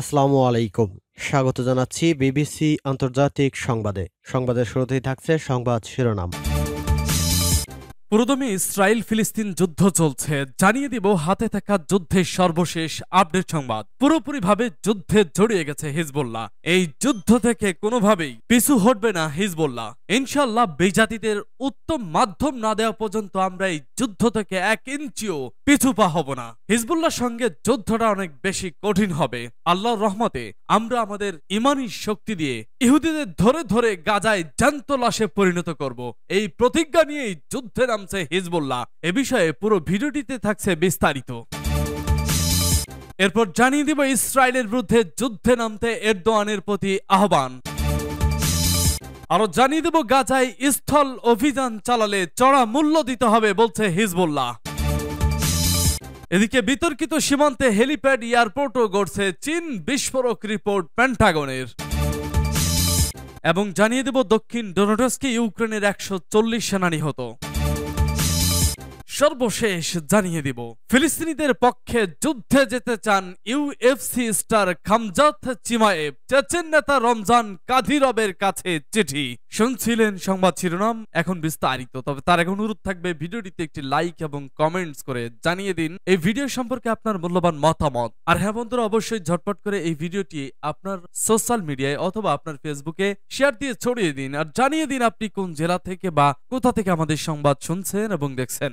আসসালামু আলাইকুম। স্বাগত জানাচ্ছি বিবিসি আন্তর্জাতিক সংবাদে। সংবাদের শুরুতেই থাকছে সংবাদ শিরোনাম। পুরোদমে ইসরায়েল ফিলিস্তিন যুদ্ধ চলছে। জানিয়ে দিব, হাতে থাকা যুদ্ধের সর্বশেষ আপডেট সংবাদ। পুরোপুরিভাবে যুদ্ধে জড়িয়ে গেছে হিজবুল্লাহ। এই যুদ্ধ থেকে কোনোভাবেই পিছু হটবে না হিজবুল্লাহ। ইনশাল্লাহ বেজাতিদের উত্তম মাধ্যম না দেওয়া পর্যন্ত আমরা এই যুদ্ধ থেকে এক ইঞ্চিও পিছু পা হব না। হিজবুল্লাহর সঙ্গে যুদ্ধটা অনেক বেশি কঠিন হবে। আল্লাহর রহমতে আমরা আমাদের ইমানি শক্তি দিয়ে ইহুদিদের ধরে ধরে গাজায় জ্যান্ত লাশে পরিণত করব। এই প্রতিজ্ঞা নিয়েই যুদ্ধে নামছে হিজবুল্লাহ। এ বিষয়ে পুরো ভিডিওটিতে থাকছে বিস্তারিত। এরপর জানিয়ে দিব ইসরায়েলের বিরুদ্ধে যুদ্ধে নামতে এরদোয়ানের প্রতি আহ্বান। আরও জানিয়ে দেব গাজায় স্থল অভিযান চালালে চড়া মূল্য দিতে হবে বলছে হিজবুল্লাহ। এদিকে বিতর্কিত সীমান্তে হেলিপ্যাড এয়ারপোর্টও গড়ছে চীন বিস্ফোরক রিপোর্ট প্যান্টাগনের এবং জানিয়ে দেব দক্ষিণ ডোনাটসকে ইউক্রেনের একশো চল্লিশ সেনা নিহত সর্বশেষ জানিয়ে দিব। ফিলিস্তিনিদের পক্ষে যুদ্ধে যেতে চান UFC star Khamzat Chimaev. Chechen নেতা রমজান কাদিরবের কাছে চিঠি। শুনছিলেন সংবাদ শিরোনাম, এখন বিস্তারিত। তবে তার এখন অনুরোধ থাকবে, ভিডিওটিতে একটি লাইক এবং কমেন্টস করে জানিয়ে দিন। এই ভিডিও সম্পর্কে আপনার মূল্যবান মতামত। আর হ্যাঁ বন্ধুরা, অবশ্যই ঝটপট করে এই ভিডিওটি আপনার সোশ্যাল মিডিয়ায় অথবা আপনার ফেসবুকে শেয়ার দিয়ে ছড়িয়ে দিন। আর জানিয়ে দিন আপনি কোন জেলা থেকে বা কোথা থেকে আমাদের সংবাদ শুনছেন এবং দেখছেন।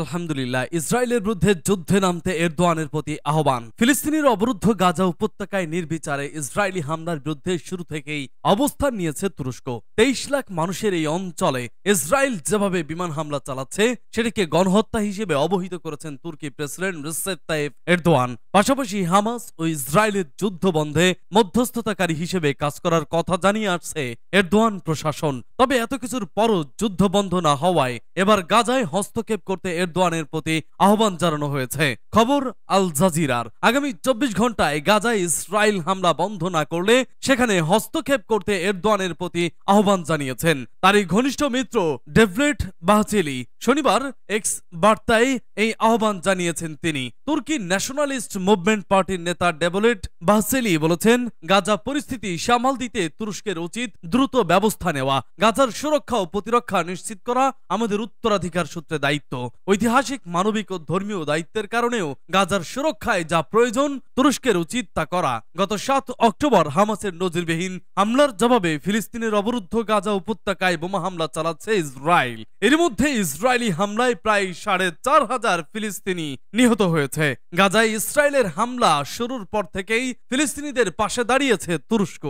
আলহামদুলিল্লাহ, ইসরায়েলের বিরুদ্ধে যুদ্ধে নামতে এরদোয়ানের প্রতি আহ্বান। ফিলিস্তিনের অবরুদ্ধ গাজা উপত্যকায় নির্বিচারে ইসরায়েলি হামলার বিরুদ্ধে শুরু থেকেই অবস্থান নিয়েছে তুরস্ক। তেইশ লাখ মানুষের এই অঞ্চলে ইসরায়েল যেভাবে বিমান হামলা চালাচ্ছে, সেটিকে গণহত্যা হিসেবে অবহিত করেছেন তুর্কি প্রেসিডেন্ট রিসেপ তাইফ এরদোয়ান। পাশাপাশি হামাস ও ইসরায়েলের যুদ্ধ বন্ধে মধ্যস্থতাকারী হিসেবে কাজ করার কথা জানিয়ে আসছে এরদোয়ান প্রশাসন। তবে এত কিছুর পরও যুদ্ধ বন্ধ না হওয়ায় এবার গাজায় হস্তক্ষেপ করতে এরদোয়ানের প্রতি আহ্বান জানানো হয়েছে। খবর আল জাজিরার। আগামী চব্বিশ ঘন্টায় গাজায় ইসরায়েল হামলা বন্ধ না করলে সেখানে হস্তক্ষেপ করতে এরদোয়ানের প্রতি আহ্বান জানিয়েছেন। তারই ঘনিষ্ঠ মিত্র ডেভলেট বাহচেলি শনিবার এক্স বার্তায় এই আহ্বান জানিয়েছেন তিনি। তুর্কি ন্যাশনালিস্ট মুভমেন্ট পার্টির নেতা ডেভলেট বাহসেলি বলেছেন, গাজা পরিস্থিতি সামাল দিতে তুরস্কের উচিত দ্রুত ব্যবস্থা নেওয়া। গাজার সুরক্ষা ও প্রতিরক্ষা নিশ্চিত করা আমাদের উত্তরাধিকার সূত্রে দায়িত্ব। ঐতিহাসিক, মানবিক ও ধর্মীয় দায়িত্বের কারণেও গাজার সুরক্ষায় যা প্রয়োজন, তুরস্কের উচিত তা করা। গত সাত অক্টোবর হামাসের নজিরবিহীন হামলার জবাবে ফিলিস্তিনের অবরুদ্ধ গাজা উপত্যকায় বোমা হামলা চালাচ্ছে ইসরায়েল। এর মধ্যে ইসরায়েলি হামলায় প্রায় সাড়ে চার হাজার ফিলিস্তিনি নিহত হয়েছে। গাজায় ইসরায়েলের হামলা শুরুর পর থেকেই ফিলিস্তিনিদের পাশে দাঁড়িয়েছে তুরস্ক।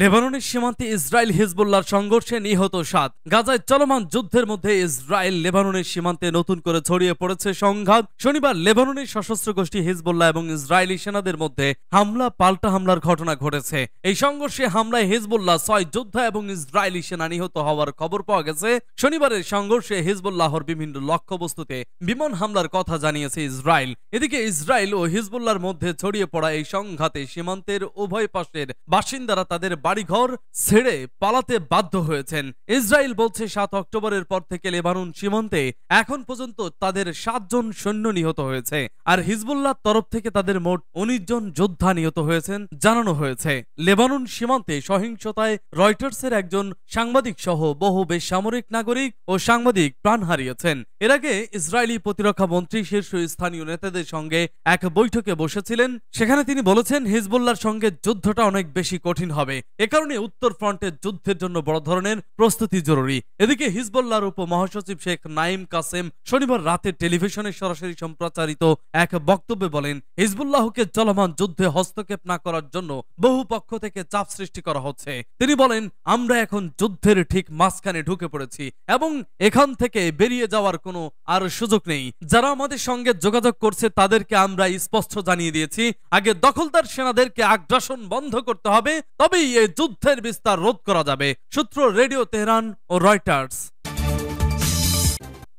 লেবাননের সীমান্তে ইসরায়েল হিজবুল্লাহর সংঘর্ষে নিহত সাত। গাজায় চলমান যুদ্ধের মধ্যে ইসরায়েল লেবাননের সীমান্তে নতুন করে ছড়িয়ে পড়েছে সংঘাত। শনিবার লেবাননের সশস্ত্র গোষ্ঠী হিজবুল্লাহ এবং ইসরায়েলি সেনাদের মধ্যে হামলা, পাল্টা হামলার ঘটনা ঘটেছে। এই সংঘর্ষে হামলায় হিজবুল্লাহ ছয় যোদ্ধা এবং ইসরায়েলি সেনা নিহত হওয়ার খবর পাওয়া গেছে। শনিবারের সংঘর্ষে হিজবুল্লাহর বিভিন্ন লক্ষ্যবস্তুতে বিমান হামলার কথা জানিয়েছে ইসরায়েল। এদিকে ইসরায়েল ও হিজবুল্লাহর মধ্যে ছড়িয়ে পড়া এই সংঘাতে সীমান্তের উভয় পাশের বাসিন্দারা তাদের বাড়িঘর ছেড়ে পালাতে বাধ্য হয়েছেন। ইসরায়েল বলছে, সাত অক্টোবরের পর থেকে লেবানন সীমান্তে এখন পর্যন্ত তাদের সাতজন সৈন্য নিহত হয়েছে, আর হিজবুল্লাহ তরফ থেকে তাদের মোট উনিশ জন যোদ্ধা নিহত হয়েছেন জানানো হয়েছে। লেবানন সীমান্তে সহিংসতায় রয়টার্সের একজন সাংবাদিক সহ বহু বেসামরিক নাগরিক ও সাংবাদিক প্রাণ হারিয়েছেন। এর আগে ইসরায়েলি প্রতিরক্ষা মন্ত্রী শীর্ষ স্থানীয় নেতাদের সঙ্গে এক বৈঠকে বসেছিলেন। সেখানে তিনি বলেছেন, হিজবুল্লাহর সঙ্গে যুদ্ধটা অনেক বেশি কঠিন হবে। এ কারণে উত্তর ফ্রন্টে যুদ্ধের জন্য বড় ধরনের প্রস্তুতি জরুরি। এদিকে হিজবুল্লাহর উপ মহাসচিব শেখ নাইম কাসেম শনিবার রাতে টেলিভিশনে সরাসরি সম্প্রচারিত এক বক্তব্যে বলেন, হিজবুল্লাহকে চলমান যুদ্ধে হস্তক্ষেপ না করার জন্য বহু পক্ষ থেকে চাপ সৃষ্টি করা হচ্ছে। তিনি বলেন, আমরা এখন যুদ্ধের ঠিক মাঝখানে ঢুকে পড়েছি এবং এখান থেকে বেরিয়ে যাওয়ার কোনো আর সুযোগ নেই। যারা আমাদের সঙ্গে যোগাযোগ করছে তাদেরকে আমরা স্পষ্ট জানিয়ে দিয়েছি, আগে দখলদার সেনাদেরকে আগ্রাসন বন্ধ করতে হবে, তবেই এই যুদ্ধের বিস্তার রোধ করা যাবে। সূত্র রেডিও তেহরান ও রয়টার্স।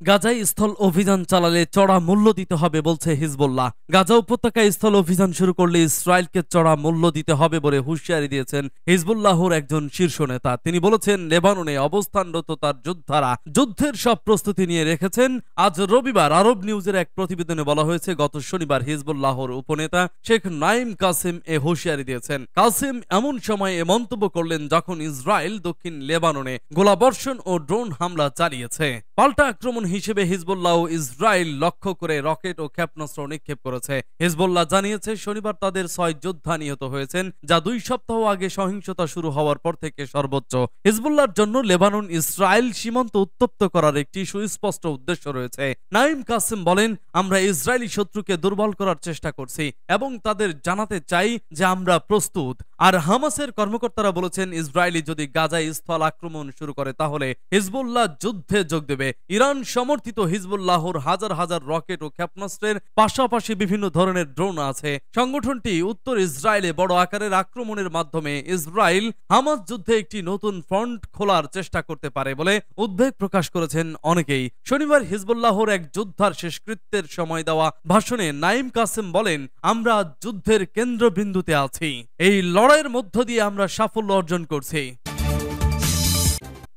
গাজায় স্থল অভিযান চালালে চড়া মূল্য দিতে হবে বলছে হিজবুল্লাহ। গাজা উপত্যকায় স্থল অভিযান শুরু করলে ইসরায়েলকে চড়া মূল্য দিতে হবে বলে হুঁশিয়ারি দিয়েছেন হিজবুল্লাহর একজন শীর্ষ নেতা। তিনি বলেছেন, লেবাননে অবস্থানরত তার যোদ্ধারা যুদ্ধের সব প্রস্তুতি নিয়ে রেখেছেন। আজ রবিবার আরব নিউজের এক প্রতিবেদনে বলা হয়েছে, গত শনিবার হিজবুল্লাহর উপনেতা শেখ নাইম কাসিম এ হুঁশিয়ারি দিয়েছেন। কাসিম এমন সময় এ মন্তব্য করলেন যখন ইসরায়েল দক্ষিণ লেবাননে গোলাবর্ষণ ও ড্রোন হামলা চালিয়েছে। পাল্টা আক্রমণ হিসেবে হিজবুল্লাহ ও ইসরায়েল লক্ষ্য করে রকেট ও ক্ষেপণাস্ত্র নিক্ষেপ করেছে। হিজবুল্লাহ জানিয়েছে, শনিবার তাদের ছয় যোদ্ধা নিহত হয়েছেন, যা দুই সপ্তাহ আগে সহিংসতা শুরু হওয়ার পর থেকে সর্বোচ্চ। হিজবুল্লাহর জন্য লেবানন, ইসরায়েল সীমান্ত উত্তপ্ত করার একটি সুস্পষ্ট উদ্দেশ্য রয়েছে। নাইম কাসিম বলেন, আমরা ইসরায়েলি শত্রুকে দুর্বল করার চেষ্টা করছি এবং তাদের জানাতে চাই যে আমরা প্রস্তুত। আর হামাসের কর্মকর্তারা বলেছেন, ইসরায়েলি যদি গাজায় স্থল আক্রমণ শুরু করে, তাহলে হিজবুল্লাহ যুদ্ধে যোগ দেবে। ইরান সমর্থিত হিজবুল্লাহর হাজার হাজার রকেট ও ক্ষেপণাস্ত্রের পাশাপাশি বিভিন্ন ধরনের ড্রোন আছে। সংগঠনটি উত্তর ইসরায়েলে বড় আকারের আক্রমণের মাধ্যমে ইসরায়েল হামাস যুদ্ধে একটি নতুন ফ্রন্ট খোলার চেষ্টা করতে পারে বলে উদ্বেগ প্রকাশ করেছেন অনেকেই। শনিবার হিজবুল্লাহর এক যোদ্ধার শেষকৃত্যের সময় দেওয়া ভাষণে নাইম কাসেম বলেন, আমরা যুদ্ধের কেন্দ্রবিন্দুতে আছি। এই লড়াইয়ের মধ্য দিয়ে আমরা সাফল্য অর্জন করছি।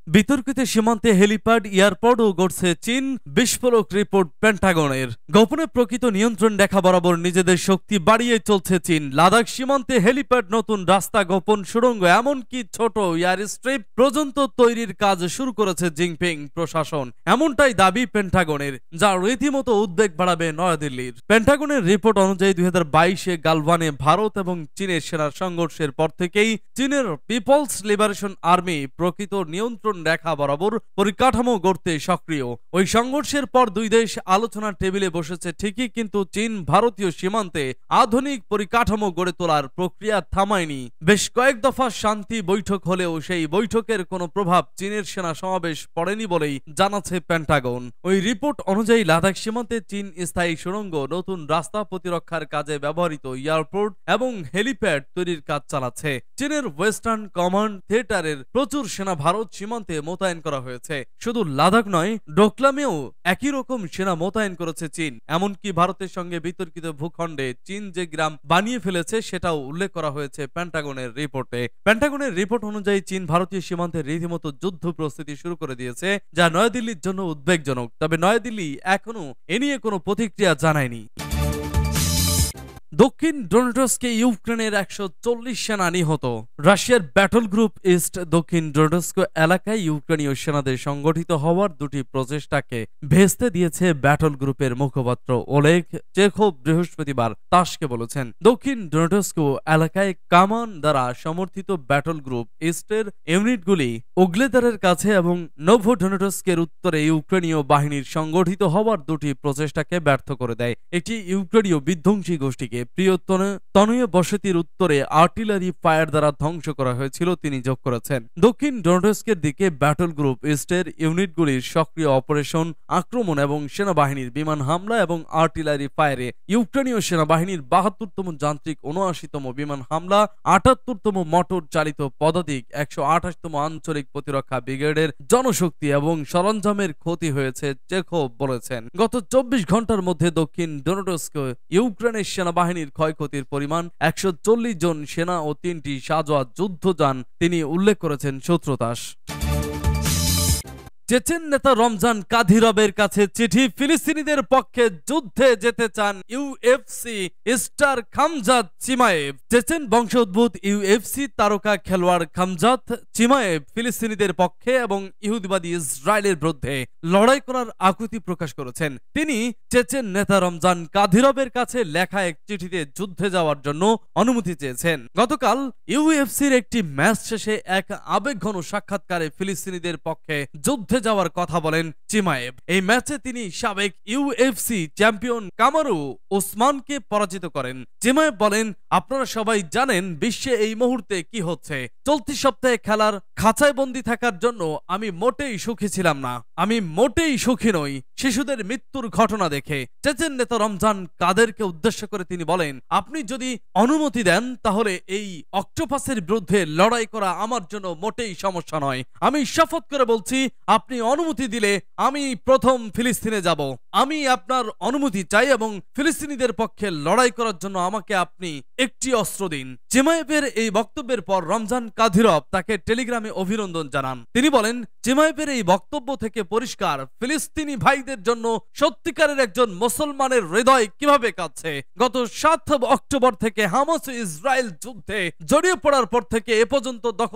বিতর্কিত সীমান্তে হেলিপ্যাড এয়ারপোর্টও গড়ছে চীন বিস্ফোরক রিপোর্ট পেন্টাগনের গোপনে প্রকৃত নিয়ন্ত্রণ রেখা বরাবর নিজেদের শক্তি বাড়িয়ে চলছে চীন। লাদাখ সীমান্তে হেলিপ্যাড নতুন রাস্তা গোপন সুড়ঙ্গ, এমনকি ছোট এয়ার স্ট্রিপ পর্যন্ত তৈরির কাজ শুরু করেছে জিংপিং প্রশাসন। এমনটাই দাবি পেন্টাগনের যা রীতিমতো উদ্বেগ বাড়াবে নয়াদিল্লির। পেন্টাগনের রিপোর্ট অনুযায়ী দুই হাজার বাইশে গালওয়ানে ভারত এবং চীনের সেনার সংঘর্ষের পর থেকেই চীনের পিপলস লিবারেশন আর্মি প্রকৃত নিয়ন্ত্রণ রেখা বরাবর পরিকাঠামো গড়তে সক্রিয়। ওই সংঘর্ষের পর দুই দেশ আলোচনার টেবিলে বসেছে ঠিকই, কিন্তু চীন ভারতীয় সীমান্তে আধুনিক পরিকাঠামো গড়ে তোলার প্রক্রিয়া থামায়নি। বেশ কয়েক দফা শান্তি বৈঠক হলেও সেই বৈঠকের কোনো প্রভাব চীনের সেনা সমাবেশ পড়েনি বলেই জানাচ্ছে পেন্টাগন ওই রিপোর্ট অনুযায়ী লাদাখ সীমান্তে চীন স্থায়ী সুড়ঙ্গ, নতুন রাস্তা প্রতিরক্ষার কাজে ব্যবহৃত এয়ারপোর্ট এবং হেলিপ্যাড তৈরির কাজ চালাচ্ছে। চীনের ওয়েস্টার্ন কমান্ড থিয়েটারের প্রচুর সেনা ভারত সীমান্তে মোতায়েন করা হয়েছে। শুধু লাদাখ নয়, ডোকলামেও একই রকম সেনা মোতায়েন করেছে চীন। এমনকি ভারতের সঙ্গে বিতর্কিত ভূখণ্ডে চীন যে গ্রাম বানিয়ে ফেলেছে, সেটাও উল্লেখ করা হয়েছে প্যান্টাগনের রিপোর্টে। প্যান্টাগনের রিপোর্ট অনুযায়ী চীন ভারতীয় সীমান্তে রীতিমতো যুদ্ধ প্রস্তুতি শুরু করে দিয়েছে, যা নয়াদিল্লির জন্য উদ্বেগজনক। তবে নয়াদিল্লি এখনও এ নিয়ে কোনো প্রতিক্রিয়া জানায়নি। দক্ষিণ ডোনেটস্কে ইউক্রেনের একশো চল্লিশ সেনা নিহত। রাশিয়ার ব্যাটল গ্রুপ ইস্ট দক্ষিণ ডোনেটস্ক এলাকায় ইউক্রেনীয় সেনাদের সংগঠিত হওয়ার দুটি প্রচেষ্টাকে ভেস্তে দিয়েছে ব্যাটল গ্রুপের মুখপাত্র ওলেগ চেখো বৃহস্পতিবার, তাসকে বলেছেন। দক্ষিণ ডোনেটস্ক এলাকায় কামান দ্বারা সমর্থিত ব্যাটল গ্রুপ ইস্টের ইউনিটগুলি উগলেদারের কাছে এবং নোভো ডোনেটস্কের উত্তরে ইউক্রেনীয় বাহিনীর সংগঠিত হওয়ার দুটি প্রচেষ্টাকে ব্যর্থ করে দেয়। একটি ইউক্রেনীয় বিধ্বংসী গোষ্ঠীকে প্রিয় তনয় বসতির উত্তরে আর্টিলারি ফায়ার দ্বারা ধ্বংস করা হয়েছিল তিনি যোগ করেছেন। দক্ষিণ ডোনেটস্কের দিকে ব্যাটল গ্রুপ ইস্টের ইউনিটগুলির সক্রিয় অপারেশন, আক্রমণ এবং সেনাবাহিনীর বিমান হামলা এবং আর্টিলারি ফায়ারে ইউক্রেনীয় সেনাবাহিনীর বাহাত্তরতম যান্ত্রিক উনআশিতম বিমান হামলা, আটাত্তরতম মোটর চালিত পদাতিক, একশো আঠাশতম আঞ্চলিক প্রতিরক্ষা ব্রিগেডের জনশক্তি এবং সরঞ্জামের ক্ষতি হয়েছে চেখো বলেছেন। গত চব্বিশ ঘণ্টার মধ্যে দক্ষিণ ডোনোটস্ক ইউক্রেনের সেনাবাহিনীর ক্ষয়ক্ষতির পরিমাণ একশো চল্লিশ জন সেনা ও তিনটি সাজোয়া যুদ্ধযান, তিনি উল্লেখ করেছেন শত্রুতাস চেচেন নেতা রমজান কাদিরবের কাছে চিঠি, ফিলিস্তিনিদের পক্ষে যুদ্ধে যেতে চান UFC star Khamzat Chimaev. Chechen বংশোদ্ভূত ইউএফসি তারকা খেলোয়াড় খামজাদ চিমায়েব ফিলিস্তিনিদের পক্ষে এবং ইহুদিবাদী ইসরায়েলের বিরুদ্ধে লড়াই করার আকুতি প্রকাশ করেছেন। তিনি চেচেন নেতা রমজান কাদিরবের কাছে লেখা এক চিঠিতে যুদ্ধে যাওয়ার জন্য অনুমতি চেয়েছেন। গতকাল ইউএফসির একটি ম্যাচ শেষে এক আবেগঘন সাক্ষাৎকারে ফিলিস্তিনিদের পক্ষে যুদ্ধে উঠে যাওয়ার কথা বলেন চিমায়েব। এই ম্যাচে তিনি সাবেক ইউএফসি চ্যাম্পিয়ন কামারু ওসমানকে পরাজিত করেন। চিমায়েব বলেন আপনারা সবাই জানেন বিশ্বে এই মুহূর্তে কি হচ্ছে। চলতি সপ্তাহে খেলার খাঁচায় বন্দি থাকার জন্য আমি মোটেই সুখী ছিলাম না। আমি মোটেই সুখী নই শিশুদের মৃত্যুর ঘটনা দেখে। চেচেন নেতা রমজান কাদেরকে উদ্দেশ্য করে তিনি বলেন, আপনি যদি অনুমতি দেন, তাহলে এই অক্টোপাসের বিরুদ্ধে লড়াই করা আমার জন্য মোটেই সমস্যা নয়। আমি শপথ করে বলছি, আপনি অনুমতি দিলে আমি প্রথম ফিলিস্তিনে যাব। আমি আপনার অনুমতি চাই এবং ফিলিস্তিনিদের পক্ষে লড়াই করার জন্য আমাকে আপনি একটি অস্ত্র দিন। জেমায়েফের এই বক্তব্যের পর রমজান কাধিরব তাকে টেলিগ্রামে অভিনন্দন জানান। তিনি বলেন জেমায়েফের এই বক্তব্য থেকে পরিষ্কার, ফিলিস্তিনি ভাইদের জন্য সত্যিকারের একজন মুসলমানের হৃদয় কীভাবে কাঁদছে? গত সাত অক্টোবর থেকে হামাস ইসরায়েল যুদ্ধে জড়িয়ে পড়ার পর থেকে এ পর্যন্ত